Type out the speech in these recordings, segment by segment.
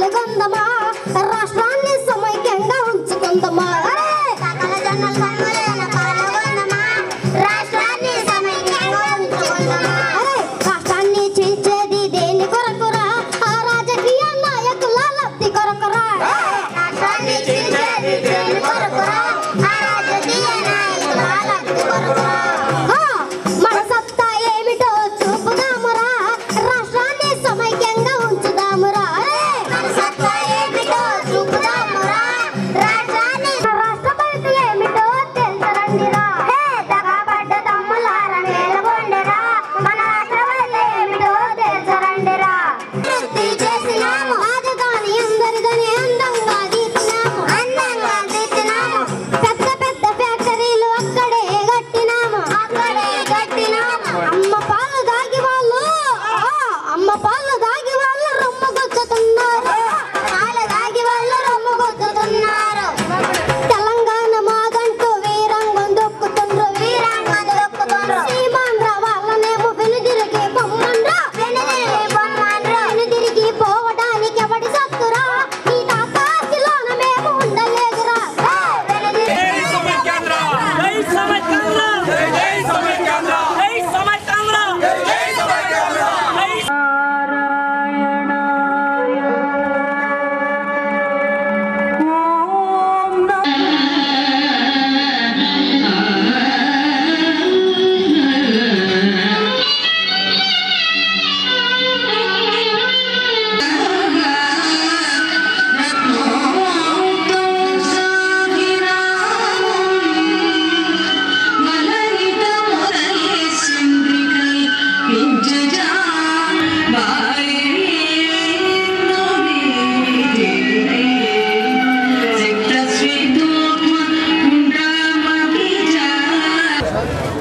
கமலகந்தமா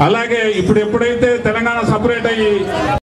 అలాగే ఇప్పుడు ఎప్పుడైతే తెలంగాణ సపరేట్ అయ్యి